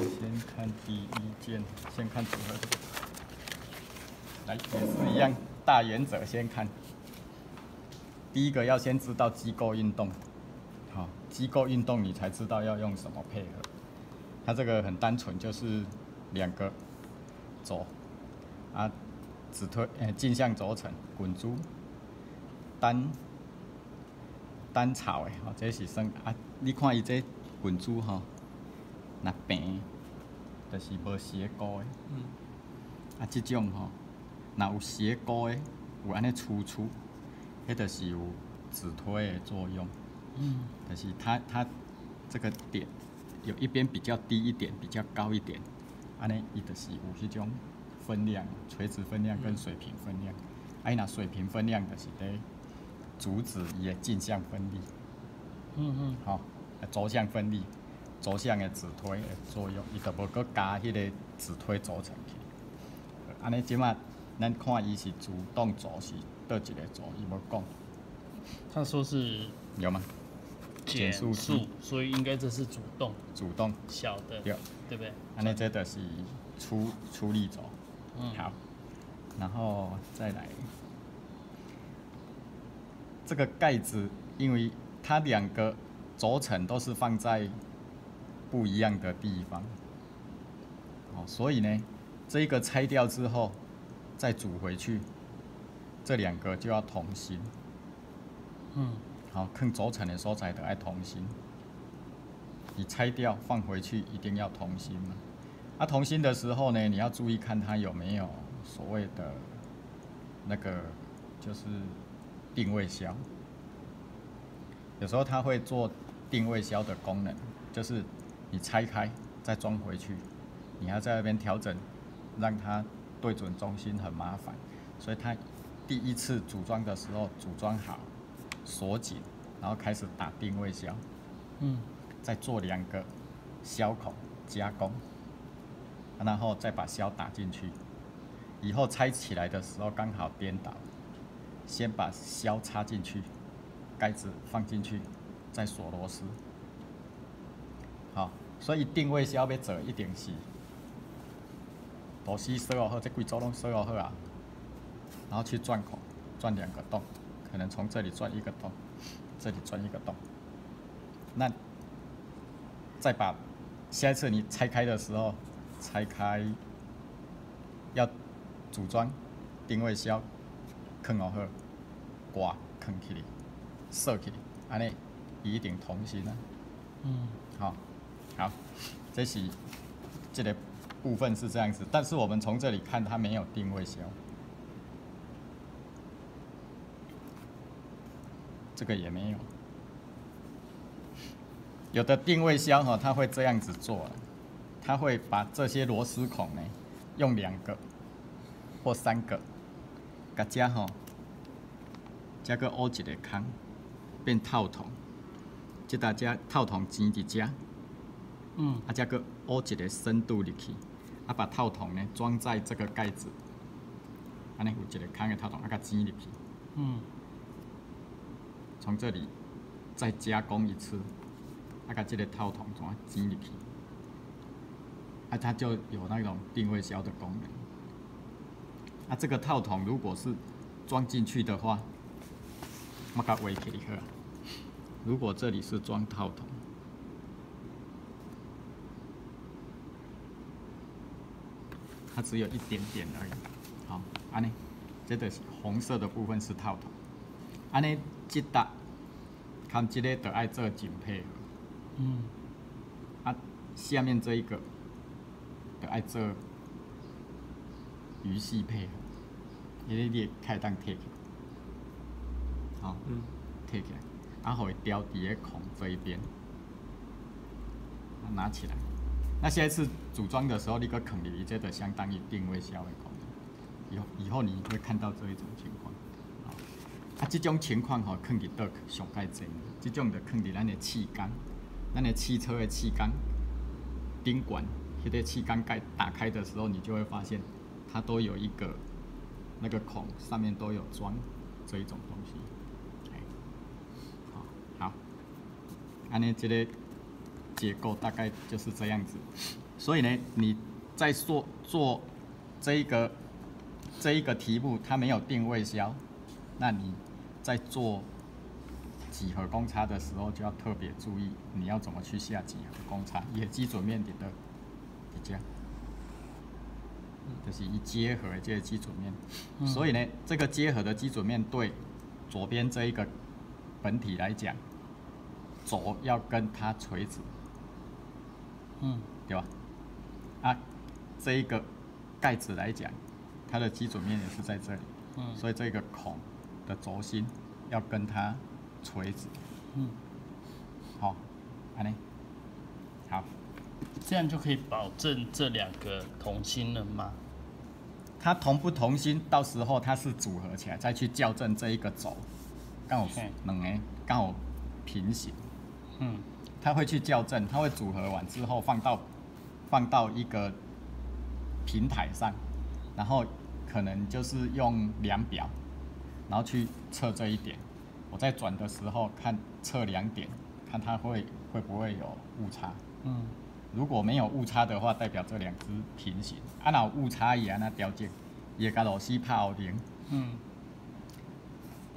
先看第一件，先看组合。来，也是一样，大原则先看。第一个要先知道机构运动，好，机构运动你才知道要用什么配合。它这个很单纯，就是两个轴啊，直推，呃，镜像轴承，滚珠，单单槽的，吼，这是算啊，你看伊这滚珠哈，若平，就是无斜高的，嗯，啊，这种吼，若有斜高的，有安尼粗粗。迄就是有止推的作用，嗯，就是它它这个点有一边比较低一点，比较高一点，安尼伊就是有迄种分量，垂直分量跟水平分量，啊，伊若水平分量就是咧阻止伊的镜像分离，嗯嗯，好，轴向分离，轴向的止推的作用，伊就无搁加迄个止推轴承去，安尼即马咱看伊是主动轴是。倒一个轴，伊无讲。他说是有吗？减速，所以应该这是主动。主动。小的。有，对不对？安尼这的是出出力轴。嗯。好，然后再来这个盖子，因为它两个轴承都是放在不一样的地方，哦，所以呢，这一个拆掉之后再组回去。这两个就要同心，嗯，好，看轴承的时候才得爱同心。你拆掉放回去一定要同心嘛。啊，同心的时候呢，你要注意看它有没有所谓的那个就是定位销。有时候它会做定位销的功能，就是你拆开再装回去，你要在那边调整，让它对准中心很麻烦，所以它。第一次组装的时候，组装好，锁紧，然后开始打定位销，嗯，再做两个销孔加工，然后再把销打进去，以后拆起来的时候刚好颠倒，先把销插进去，盖子放进去，再锁螺丝，好，所以定位是要要做一定是，螺丝锁好后，这几组拢锁好啊。然后去钻孔，钻两个洞，可能从这里钻一个洞，这里钻一个洞。那再把下一次你拆开的时候，拆开要组装定位销，坑好后挂坑起来，设起来，安尼一定同心啊。嗯，好，好，这是这个部分是这样子，但是我们从这里看，它没有定位销。这个也没有，有的定位销哈，它会这样子做，它会把这些螺丝孔呢，用两个或三个，加加哈，加个凹一个坑，变套筒，即大家套筒钱伫遮，嗯，啊加个凹一个深度入去，啊把套筒呢装在这个盖子，安尼有一个坑的套筒，啊甲钱入去，嗯。从这里再加工一次，啊，把这个套筒怎挤入去，啊，它就有那种定位销的功能。啊，这个套筒如果是装进去的话，我甲围起来好。如果这里是装套筒，它只有一点点而已。好，安尼，这个红色的部分是套筒，安尼。即搭，看即个得爱做紧配合，嗯，啊，下面这一个得爱做鱼系配合，因为你开当贴起，好，嗯，贴起来，然后会掉伫个孔这一边，拿起来，那下一次组装的时候，那个坑里，这个相当于定位销的功能，以后以后你会看到这一种情况。啊，这种情况吼，放伫倒上盖济，这种的放伫咱的气缸，咱的汽车的气缸顶管，迄个气缸盖打开的时候，你就会发现它都有一个那个孔，上面都有装这一种东西。好，好，安尼这个结构大概就是这样子。所以呢，你在做做这一个这一个题目，它没有定位销，那你在做几何公差的时候就要特别注意，你要怎么去下几何公差，也基准面点的比较，就是一结合这个基准面。所以呢，这个结合的基准面对左边这一个本体来讲，轴要跟它垂直，嗯，对吧？啊，这一个盖子来讲，它的基准面也是在这里，嗯。所以这个孔的轴心要跟它垂直，嗯，好，安尼，好，这样就可以保证这两个同心了吗？它同不同心，到时候它是组合起来再去校正这一个轴，刚好嗯两个刚好平行，嗯它会去校正，它会组合完之后放到放到一个平台上，然后可能就是用量表，然后去测这一点。我在转的时候看测两点，看它会会不会有误差。嗯如果没有误差的话，代表这两只平行。啊，那误差也那条件，也甲螺丝拍后零。嗯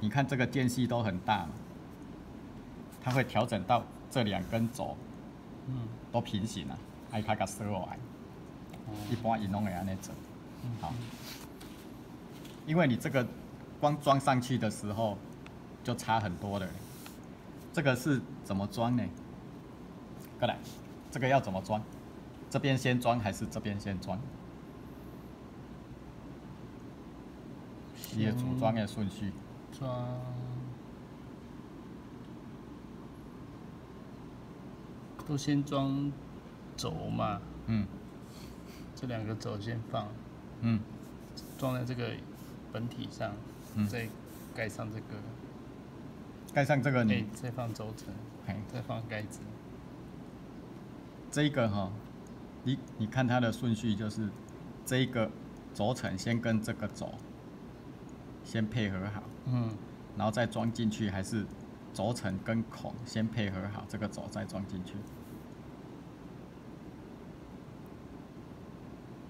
你看这个间隙都很大嘛，它会调整到这两根轴嗯，都平行啊，爱卡甲收来。哦一般伊拢会安尼做，好。因为你这个光装上去的时候就差很多了。这个是怎么装呢？过来，这个要怎么装？这边先装还是这边先装？你的组装的顺序，装都先装轴嘛，嗯。这两个轴先放，嗯。装在这个本体上，嗯，再盖上这个，盖上这个哎你，，再放轴承，嘿，再放盖子。这一个哈，你你看它的顺序就是，这一个轴承先跟这个轴先配合好，嗯。然后再装进去，还是轴承跟孔先配合好，这个轴再装进去？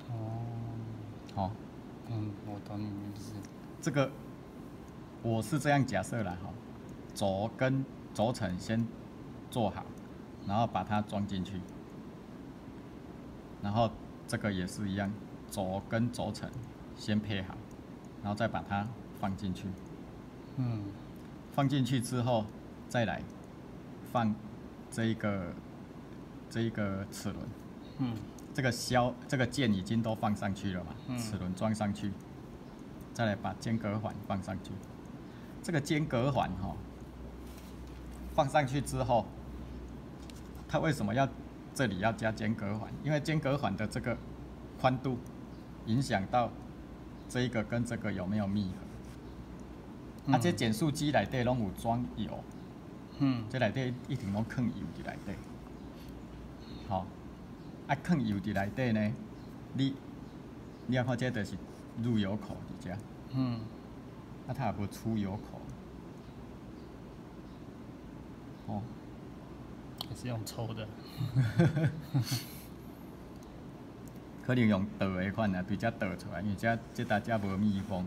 哦，好、嗯，我懂你意思。这个我是这样假设了哈，轴跟轴承先做好，然后把它装进去，然后这个也是一样，轴跟轴承先配好，然后再把它放进去。嗯放进去之后，再来放这一个这一个齿轮，嗯这个销这个键已经都放上去了嘛，嗯齿轮装上去，再来把间隔环放上去。这个间隔环哈、放上去之后，它为什么要这里要加间隔环？因为间隔环的这个宽度影响到这一个跟这个有没有密合。啊，嗯这减速机内底拢有装油，嗯这内底一定拢放油伫内底。吼、啊，放油伫内底呢，你你啊看这就是入油口伫遮，嗯啊，它也无出油口。哦，还是用抽的。可能用倒的款啊，对遮倒出来，因为遮这搭遮无密封，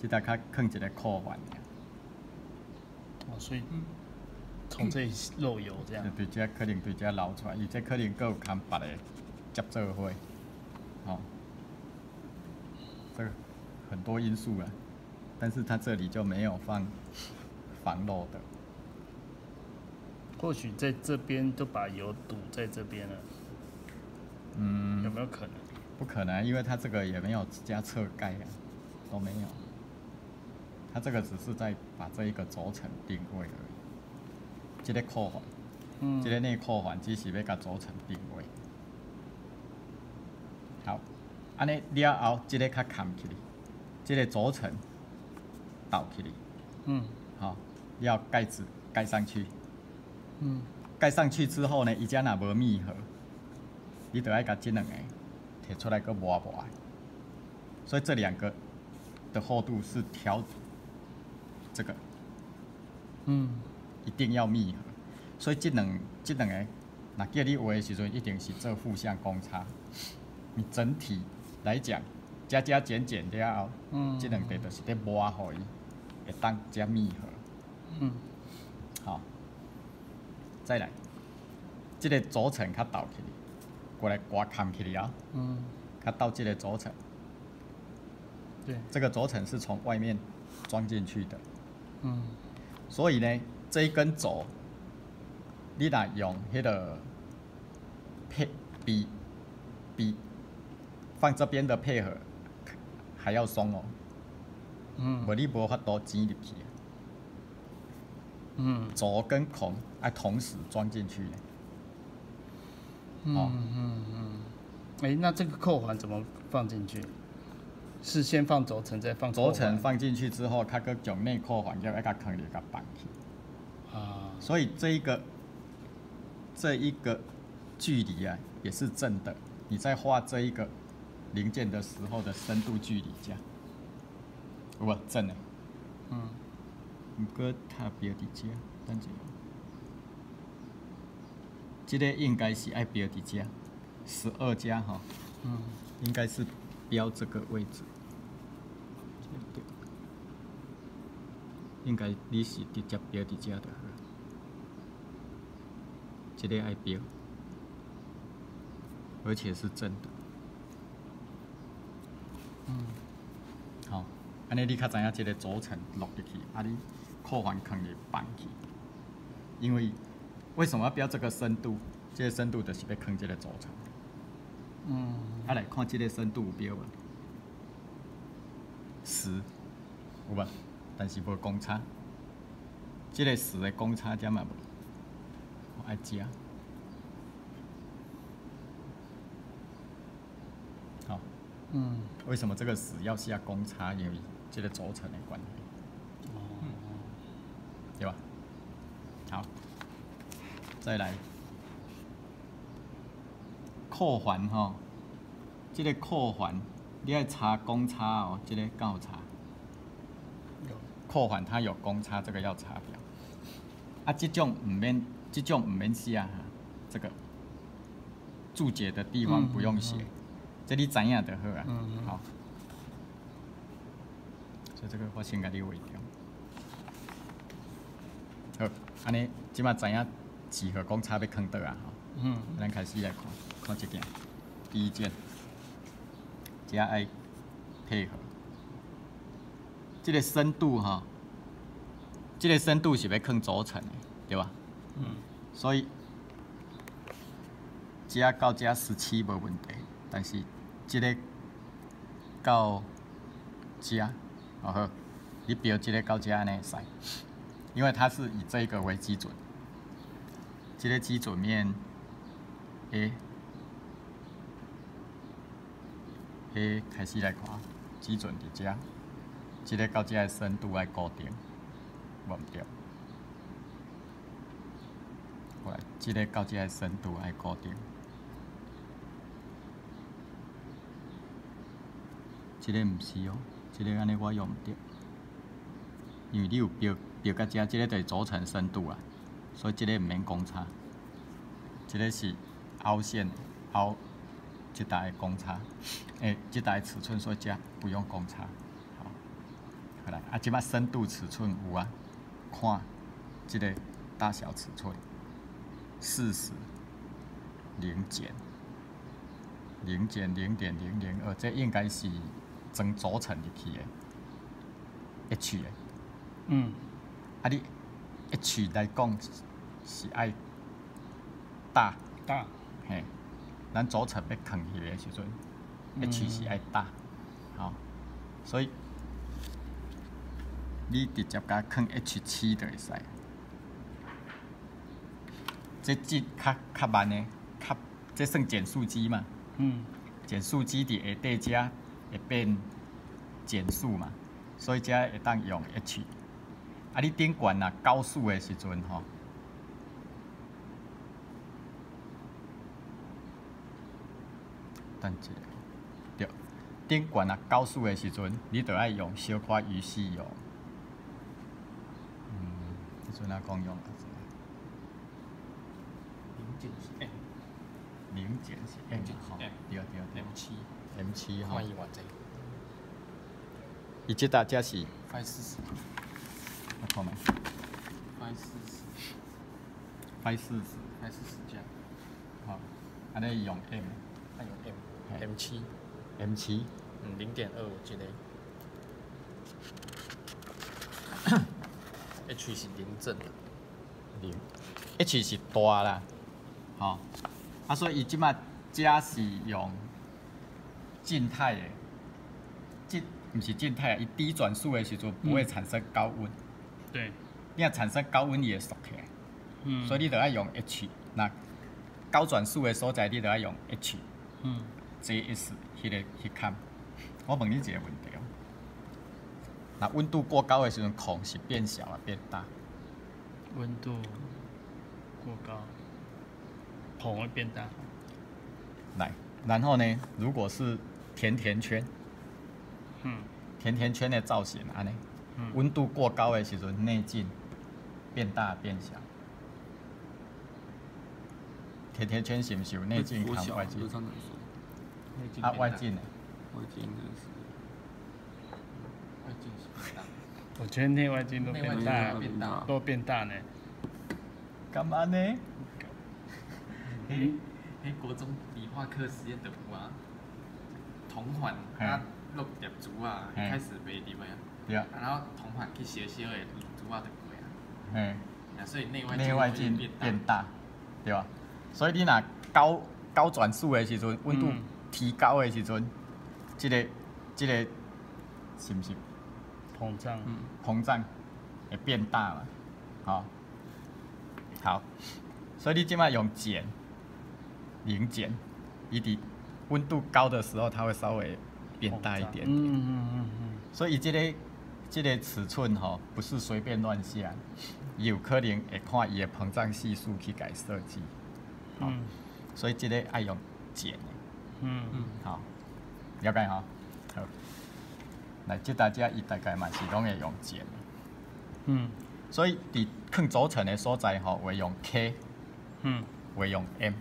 这搭较放一个扣环尔，哦，所以从这里漏油这样就。对遮可能对遮流出来，而且可能佫有含别的接做伙，哦，这个很多因素啊，但是它这里就没有放防漏的，或许在这边都把油堵在这边了，嗯有，没有可能？不可能，因为它这个也没有加侧盖啊，都没有，它这个只是在把这一个轴承定位而已，这个扣环。嗯这个内扣环只是要甲轴承定位。好，安尼了后，这个较扛起来，这个轴承倒起哩，嗯好、要盖子盖上去。嗯盖上去之后呢，伊只若无密合，你就要甲这两个摕出来个磨磨的。所以这两个的厚度是调这个嗯一定要密合，所以这两这两个那叫你画的时阵，一定是做负向公差。你整体来讲，加加减减了后，嗯。这两个都是咧磨互伊，会当加密合。嗯。好，再来，这个轴承较倒起来，过来刮扛起来啊，嗯，较到这个组成，对，这个轴承是从外面装进去的，嗯。所以呢，这一根轴，你若用迄个配比比放这边的配合还要松哦，嗯无你无法度挤入去。嗯轴跟孔要同时装进去的。嗯哦嗯嗯，哎，那这个扣环怎么放进去？是先放轴承，再放扣轴承放进去之后，它个将内扣环要一个坑里个绑起，啊？所以这一个这一个距离啊也是正的。你在画这一个零件的时候的深度距离这样，不正的？嗯毋过他标伫遮，等一下，这个应该是爱标伫遮，十二加哈。嗯应该是标这个位置。这个对应该你是直接标伫遮就好。这个爱标，而且是真的。嗯好，安尼你较知影这个轴承落入去，啊你扣环坑里放去。因为为什么要标这个深度？这个深度就是要坑这个轴承。嗯啊，来看这个深度有标无？十，有无？但是无公差。即、个十的公差点嘛无？我爱加。好，嗯为什么这个十要下公差？因为这个轴承的关系，哦对吧？好，再来扣环吼，这个扣环你爱查公差哦，这个刚好查。有扣环它有公差，这个要查表。啊，这种唔免，这种唔免写哈，这个注解的地方不用写，嗯嗯这你知影就好啊。好，所以这个我先甲你划掉。好，安尼即马知影几何公差要坑倒啊吼。嗯咱开始来看，看这件，第一件，只要爱配合，这个深度哈，这个深度是要坑轴承的，对吧？嗯所以，加到加十七无问题，但是这个到加，哦好，你标这个到这安尼会使，因为它是以这个为基准，这个基准面诶。诶开始来看，基准伫遮，即、个到即个深度爱固定，无毋对。过来，即、个到即个深度爱固定。即、个毋是哦，即、个安尼我用毋对，因为你有标标到遮，即、个就是组成深度啊，所以即个毋免公差。即个是凹陷凹即台的公差，诶、即台的尺寸，所以遮不用公差。好，好来，啊，即摆深度尺寸有啊，看即个大小尺寸，四十零减零减零点零零二，这应该是装组成入去的 H 的。嗯啊，你 H 来讲是爱大。大嘿，咱组成要扛起的时阵嗯，H 是爱大，好，所以你直接甲放 H 七就会使。即即较较慢的，较即算减速机嘛？嗯减速机伫下底遮会变减速嘛，所以遮会当用 H。啊，你顶悬啊高速的时阵吼，等一下，对，顶悬啊高速的时阵，你着爱用小可鱼丝用。嗯，迄阵啊讲用零减是 M 零，M 对对对 M 七，，M 七吼看，伊偌济伊即搭只是，five 四十我看觅，five 四十快四十，，five 四十加，好，安尼用 M 还有 M 嘿。M 七，M 七，嗯，零点二五一个，H 是零正的，零，H 是大啦，吼，啊，所以伊即马遮是用静态的，静毋是静态啊，伊低转速的时阵不会产生高温，对，你若产生高温，伊会缩起来。嗯，所以你就要用 H，那高转速的所在你就要用 H、嗯，JS 迄个迄坎。我问你一个问题哦，那温度过高的时阵，孔是变小啊变大？温度过高，孔会变大。来，然后呢，如果是甜甜圈，嗯甜甜圈的造型安尼，嗯温度过高的时阵，内径变大变小。甜甜圈是毋是有内径和外径啊，外径呢？外径就是外径是变大，我觉得内外径都变大都，变大，都变大呢。干嘛呢？迄迄国中理化课实验的有啊，铜环嘿。啊落粒珠啊，开始袂入的啊，对啊，然后铜环去小小的珠啊就过啊，嘿。啊所以内外内外径变变大，对吧？所以你若高高转速的时阵，温度嗯。提高的时阵，即、个即、个是毋是膨胀，嗯，膨胀也变大嘛？好、好，所以你即摆用减零减，伊伫温度高的时候，它会稍微变大一点点。嗯嗯嗯所以这个这个尺寸吼、不是随便乱下，伊有可能会看伊的膨胀系数去改设计，嗯嗯。所以这个爱用减的，嗯。嗯好，了解吼？好，来，接大家伊大概嘛是拢会用减的，嗯所以伫放组成的所在吼、会用 K，嗯会用 M，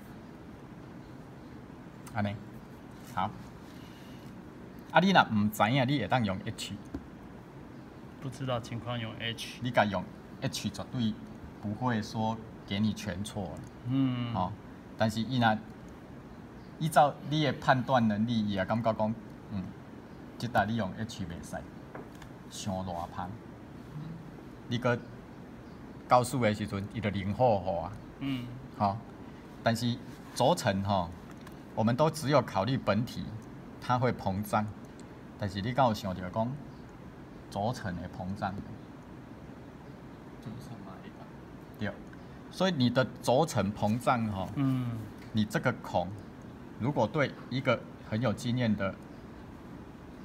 安尼，好。啊，你若毋知影，你会当用 H。不知道情况用 H。你甲用 H 绝对不会说给你全错的嗯哦。但是伊若依照你的判断能力，伊也感觉讲，嗯，即搭你用 H 袂使，伤热芳。你搁高速的时阵，伊就零火候啊，嗯。好、但是轴承吼，我们都只有考虑本体它会膨胀，但是你敢有想着讲轴承的膨胀。没？就是嘛一个，对，所以你的轴承膨胀哈，嗯。你这个孔，如果对一个很有经验的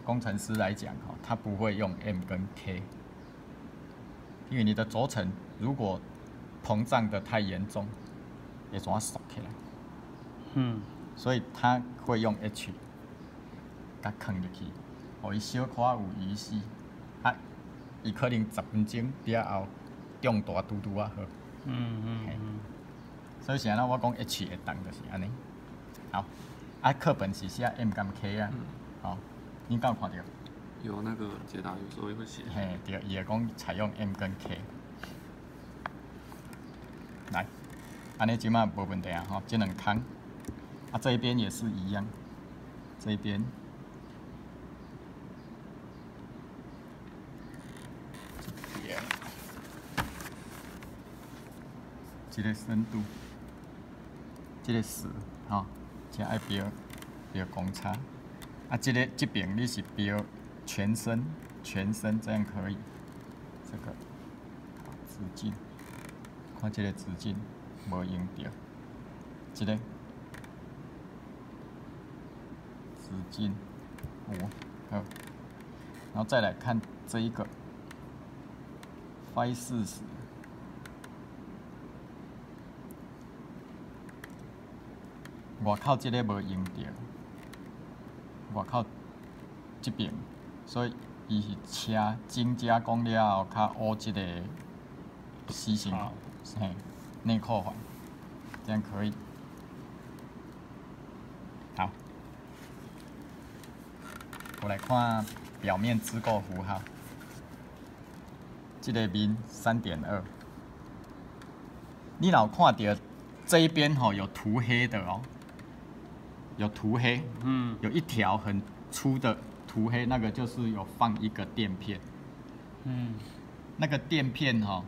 工程师来讲哈，他不会用 M 跟 K，因为你的轴承如果膨胀的太严重，会怎缩起来，嗯。所以他会用 H，甲放入去，互伊小可有余势，啊，伊可能十分钟了后中大嘟嘟啊好。嗯嗯所以是安那我讲 H 会动就是安尼。好，啊课本是写 M 跟 K 啊，嗯。好，你敢有看到？有那个解答有时候也会写，嘿，对，伊会讲采用 M 跟 K。来，安尼即马无问题啊，吼，这两空，啊这一边也是一样，这一边。这边这个深度，这个实，吼，这爱标标公差，啊，这个这边你是标全身，全身这样可以，这个好直径，看这个直径无用到，这个直径五，好，然后再来看这一个歪四十。外口这个无用到，外口即边，所以伊是车精加工了后，较乌即个 C 型好。嘿内扣环，这样可以。好，我来看表面织构符号，这个面三点二，你老看到这一边吼、有涂黑的哦，有涂黑，嗯。有一条很粗的涂黑，那个就是有放一个垫片，嗯。那个垫片哈、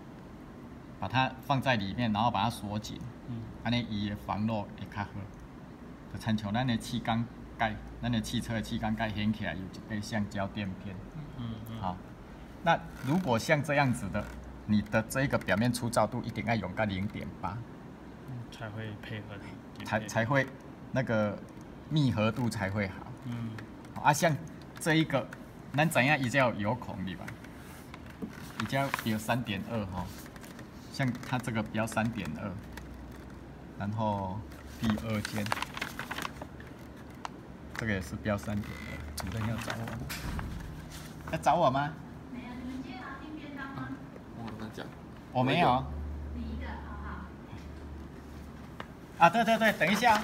把它放在里面，然后把它锁紧，嗯。安尼伊的防漏会较好。就参像咱的气缸盖，咱的汽车的气缸盖掀起来有一个橡胶垫片。嗯嗯，好，那如果像这样子的，你的这个表面粗糙度一定要用到零点八，才会配合你才才会那个密合度才会好。嗯啊，像这一个，咱怎样一叫有孔对吧？比较标三点二哈，像它这个标三点二，然后第二间，这个也是标三点二。主任要找我吗？要找我吗？没有，你们今天要订便当吗？我跟他讲，我没有。你一个，好好。啊，对对对，等一下哦。